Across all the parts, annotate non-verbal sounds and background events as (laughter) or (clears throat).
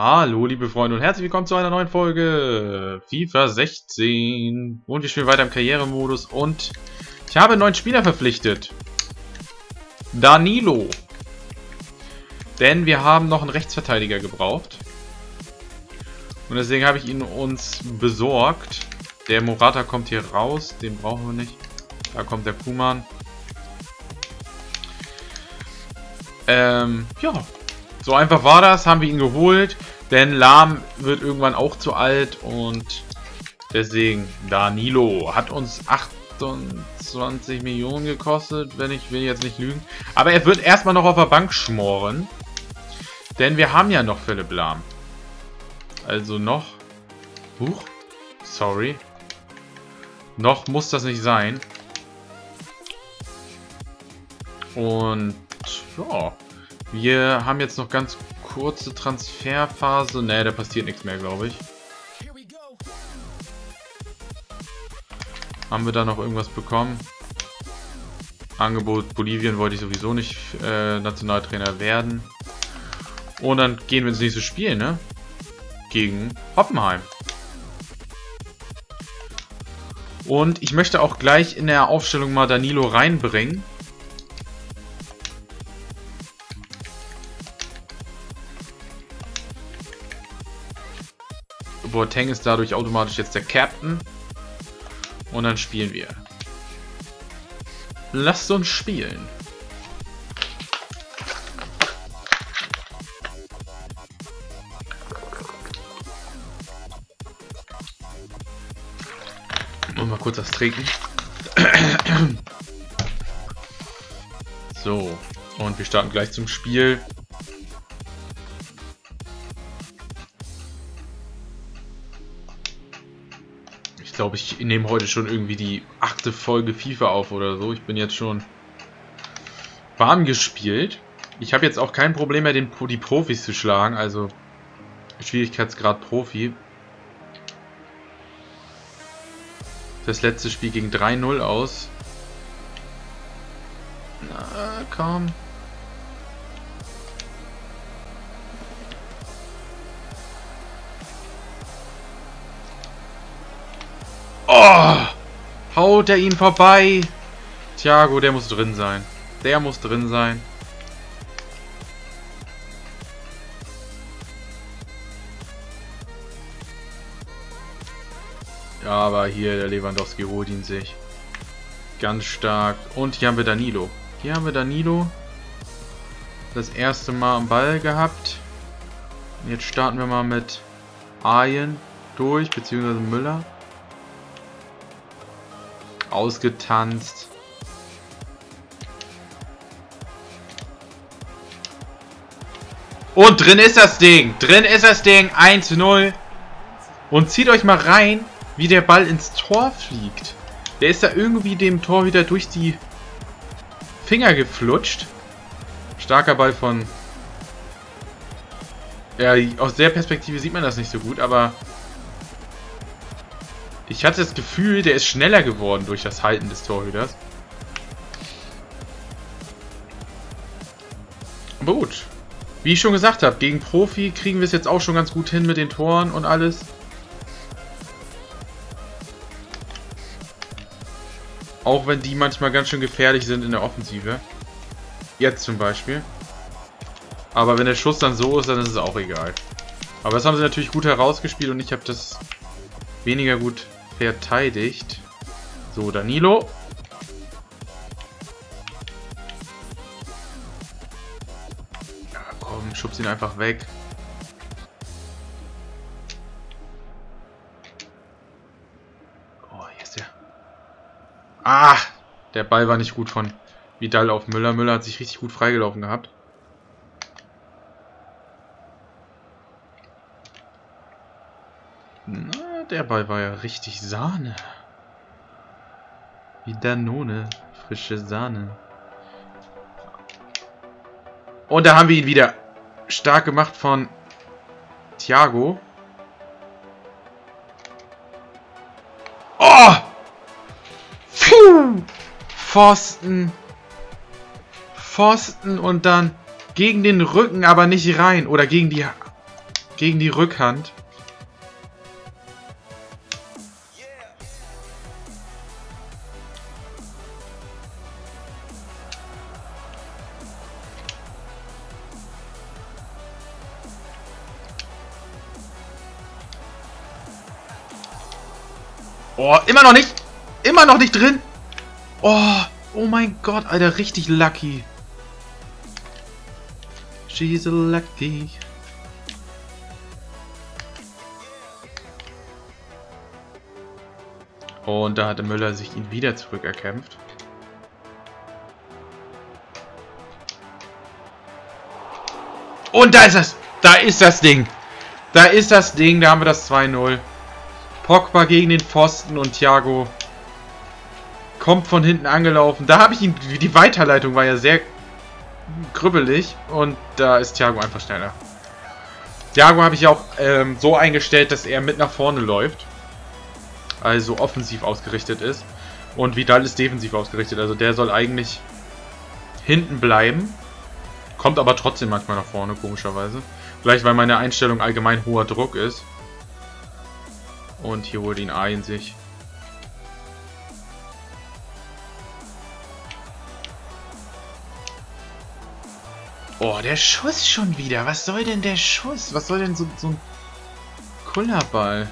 Hallo liebe Freunde und herzlich willkommen zu einer neuen Folge FIFA 16 und wir spielen weiter im Karrieremodus und ich habe einen neuen Spieler verpflichtet. Danilo. Denn wir haben noch einen Rechtsverteidiger gebraucht. Und deswegen habe ich ihn uns besorgt. Der Morata kommt hier raus, den brauchen wir nicht. Da kommt der Kuman. Ähm, ja. So einfach war das, haben wir ihn geholt. Denn Lahm wird irgendwann auch zu alt und deswegen Danilo hat uns 28 Millionen gekostet, wenn ich will jetzt nicht lügen. Aber er wird erstmal noch auf der Bank schmoren. Denn wir haben ja noch Philipp Lahm. Also noch... Huch, sorry. Noch muss das nicht sein. Und ja, wir haben jetzt noch ganz kurze Transferphase. Ne, da passiert nichts mehr, glaube ich. Haben wir da noch irgendwas bekommen? Angebot Bolivien wollte ich sowieso nicht äh, Nationaltrainer werden. Und dann gehen wir ins nächste Spiel, ne? Gegen Hoffenheim. Und ich möchte auch gleich in der Aufstellung mal Danilo reinbringen. Boateng ist dadurch automatisch jetzt der Captain. Und dann spielen wir. Lasst uns spielen. Und mal kurz das trinken. (clears throat) So, und wir starten gleich zum Spiel. Glaube, ich nehme heute schon irgendwie die achte Folge FIFA auf oder so. Ich bin jetzt schon warm gespielt. Ich habe jetzt auch kein Problem mehr, den, die Profis zu schlagen. Also Schwierigkeitsgrad Profi. Das letzte Spiel ging 3-0 aus. Na, komm. Oh! Haut er ihn vorbei? Thiago, der muss drin sein. Der muss drin sein. Aber hier, der Lewandowski holt ihn sich. Ganz stark. Und hier haben wir Danilo. Hier haben wir Danilo. Das erste Mal am Ball gehabt. Jetzt starten wir mal mit Arjen durch, beziehungsweise Müller. Ausgetanzt. Und drin ist das Ding. Drin ist das Ding. 1-0. Und zieht euch mal rein, wie der Ball ins Tor fliegt. Der ist da irgendwie dem Tor wieder durch die Finger geflutscht. Starker Ball von... Ja, aus der Perspektive sieht man das nicht so gut, aber... Ich hatte das Gefühl, der ist schneller geworden durch das Halten des Torhüters. Aber gut. Wie ich schon gesagt habe, gegen Profi kriegen wir es jetzt auch schon ganz gut hin mit den Toren und alles. Auch wenn die manchmal ganz schön gefährlich sind in der Offensive. Jetzt zum Beispiel. Aber wenn der Schuss dann so ist, dann ist es auch egal. Aber das haben sie natürlich gut herausgespielt und ich habe das weniger gut verteidigt. So, Danilo. Ja, komm, schubst ihn einfach weg. Oh, hier ist der. Ah, der Ball war nicht gut von Vidal auf Müller. Müller hat sich richtig gut freigelaufen gehabt. Na, der Ball war ja richtig Sahne. Wie Danone. Frische Sahne. Und da haben wir ihn wieder stark gemacht von Thiago. Oh! Puh! Pfosten. Pfosten und dann gegen den Rücken, aber nicht rein. Oder gegen die gegen die Rückhand. Oh, immer noch nicht. Immer noch nicht drin. Oh, oh mein Gott, Alter, richtig lucky. She's lucky. Und da hatte Müller sich ihn wieder zurückerkämpft. Und da ist das. Da ist das Ding. Da ist das Ding. Da haben wir das 2-0. Pogba gegen den Pfosten und Thiago kommt von hinten angelaufen. Da habe ich ihn, die Weiterleitung war ja sehr grübbelig und da ist Thiago einfach schneller. Thiago habe ich auch ähm, so eingestellt, dass er mit nach vorne läuft. Also offensiv ausgerichtet ist. Und Vidal ist defensiv ausgerichtet. Also der soll eigentlich hinten bleiben. Kommt aber trotzdem manchmal nach vorne, komischerweise. Vielleicht weil meine Einstellung allgemein hoher Druck ist. Und hier holt ihn A in sich. Oh, der Schuss schon wieder. Was soll denn der Schuss? Was soll denn so, so ein Kullerball?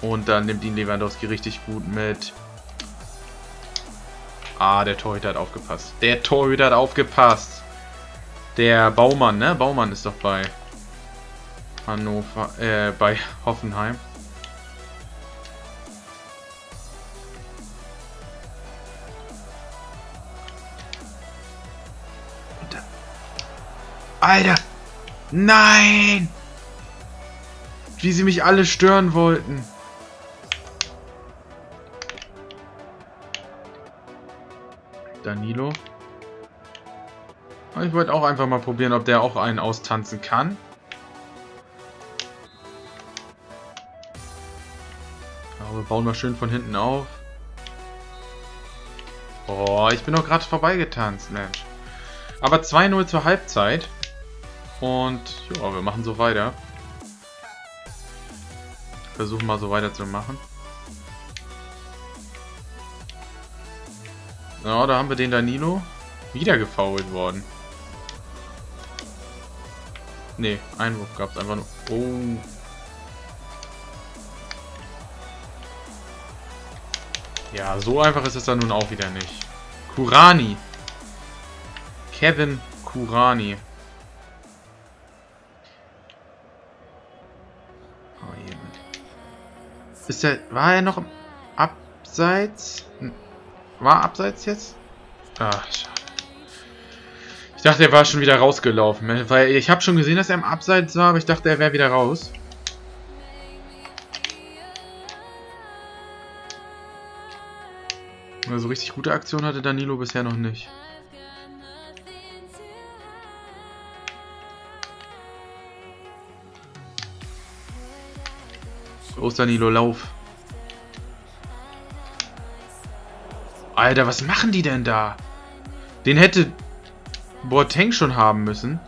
Und dann nimmt ihn Lewandowski richtig gut mit. Ah, der Torhüter hat aufgepasst. Der Torhüter hat aufgepasst. Der Baumann, ne? Baumann ist doch bei Hannover, äh, bei (laughs) Hoffenheim. Alter! Nein! Wie sie mich alle stören wollten. Danilo. Ich wollte auch einfach mal probieren, ob der auch einen austanzen kann. Aber wir bauen mal schön von hinten auf. Oh, ich bin doch gerade vorbeigetanzt, Mensch. Aber 2-0 zur Halbzeit. Und ja, wir machen so weiter. Versuchen mal so weiter zu machen. Ja, da haben wir den Danilo. Wieder gefault worden. Ne, Einwurf gab es einfach nur. Oh. Ja, so einfach ist es dann nun auch wieder nicht. Kurani. Kevin Kurani. Oh, ist der, war er noch Abseits? War Abseits jetzt? Ach, schade. Ich dachte, er war schon wieder rausgelaufen. Ne? Weil ich habe schon gesehen, dass er im Abseits war, aber ich dachte, er wäre wieder raus. Also richtig gute Aktion hatte Danilo bisher noch nicht. Los Danilo, lauf. Alter, was machen die denn da? Den hätte Boateng schon haben müssen.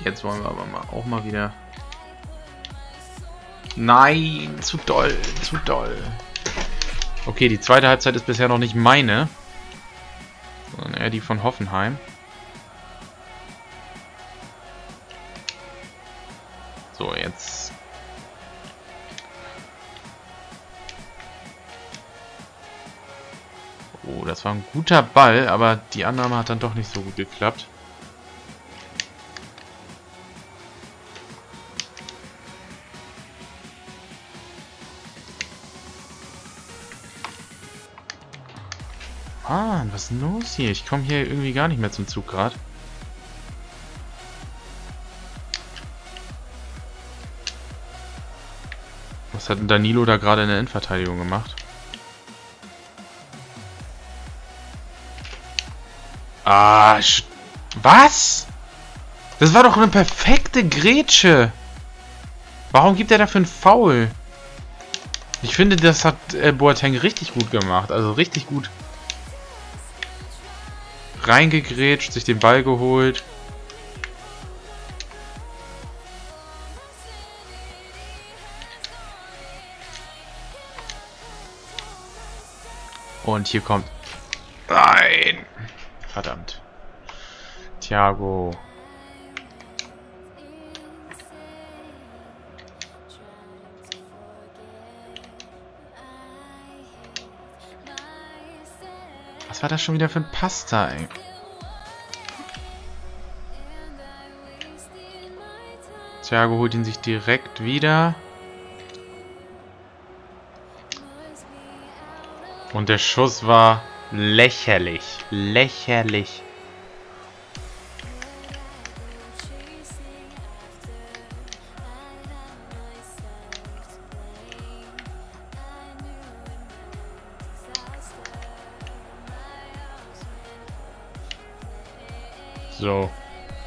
Jetzt wollen wir aber mal auch mal wieder... Nein, zu doll, zu doll. Okay, die zweite Halbzeit ist bisher noch nicht meine, sondern eher die von Hoffenheim. War ein guter Ball, aber die Annahme hat dann doch nicht so gut geklappt. Mann, was ist denn los hier? Ich komme hier irgendwie gar nicht mehr zum Zug gerade. Was hat denn Danilo da gerade in der Endverteidigung gemacht? Ah, was? Das war doch eine perfekte Grätsche. Warum gibt er dafür einen Foul? Ich finde, das hat äh, Boateng richtig gut gemacht. Also richtig gut reingegrätscht, sich den Ball geholt. Und hier kommt... Nein! Verdammt. Thiago. Was war das schon wieder für ein Pasta, ey? Thiago holt ihn sich direkt wieder. Und der Schuss war lächerlich. Lächerlich. So.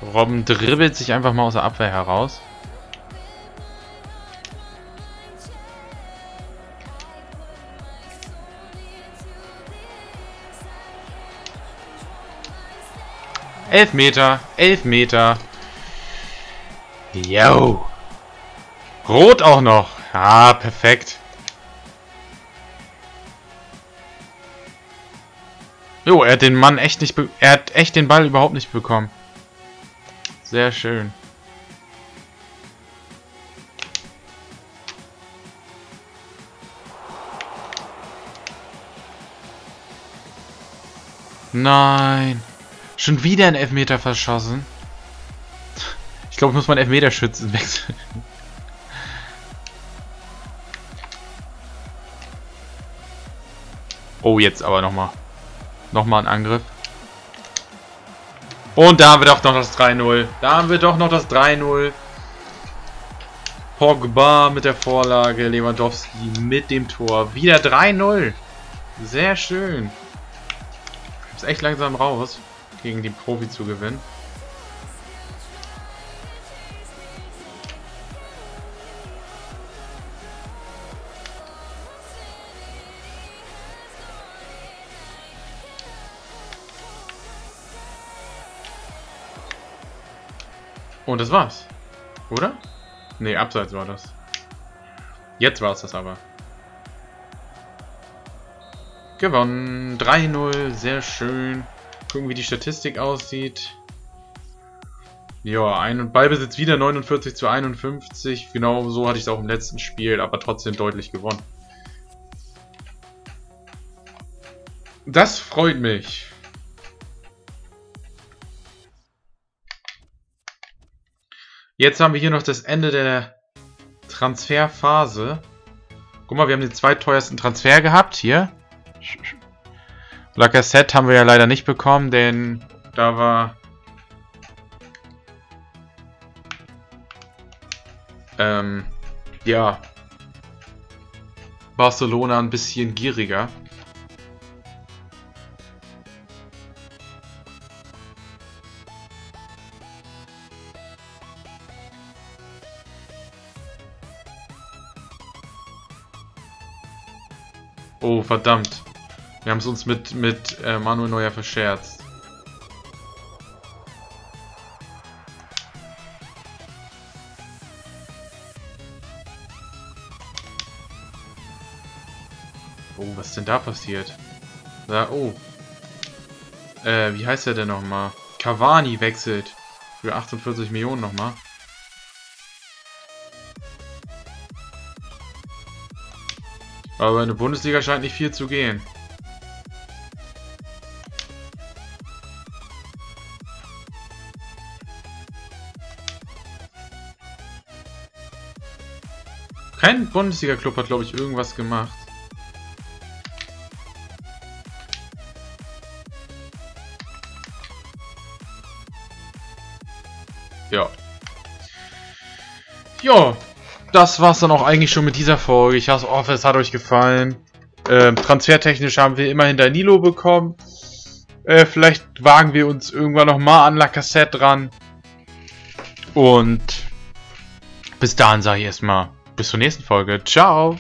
Robben dribbelt sich einfach mal aus der Abwehr heraus. Elf Meter, elf Meter. Yo. Rot auch noch. Ah, perfekt. Jo, er hat den Mann echt nicht... Er hat echt den Ball überhaupt nicht bekommen. Sehr schön. Nein. Schon wieder ein Elfmeter verschossen. Ich glaube, ich muss meinen Elfmeterschützen (laughs) wechseln. Oh, jetzt aber nochmal. Nochmal ein Angriff. Und da haben wir doch noch das 3-0. Da haben wir doch noch das 3-0. Pogba mit der Vorlage, Lewandowski mit dem Tor. Wieder 3-0. Sehr schön. Ist echt langsam raus, gegen die Profi zu gewinnen. Und das war's. Oder? Ne, abseits war das. Jetzt war es das aber. Gewonnen. 3-0. Sehr schön. Gucken, wie die Statistik aussieht. Ja, ein Ballbesitz wieder 49 zu 51. Genau so hatte ich es auch im letzten Spiel, aber trotzdem deutlich gewonnen. Das freut mich. Jetzt haben wir hier noch das Ende der Transferphase. Guck mal, wir haben den zweiteuersten Transfer gehabt. Hier. Lacassette haben wir ja leider nicht bekommen, denn da war... Ähm, ja. Barcelona ein bisschen gieriger. Oh, verdammt. Wir haben es uns mit, mit äh, Manuel Neuer verscherzt. Oh, was ist denn da passiert? Da, oh. Äh, wie heißt der denn nochmal? Cavani wechselt. Für 48 Millionen nochmal. Aber in der Bundesliga scheint nicht viel zu gehen. Bundesliga-Club hat, glaube ich, irgendwas gemacht. Ja. Ja, das war's dann auch eigentlich schon mit dieser Folge. Ich hoffe, es hat euch gefallen. Ähm, transfertechnisch haben wir immerhin Danilo bekommen. Äh, vielleicht wagen wir uns irgendwann nochmal an La Cassette dran. Und bis dahin sage ich erstmal bis zur nächsten Folge. Ciao!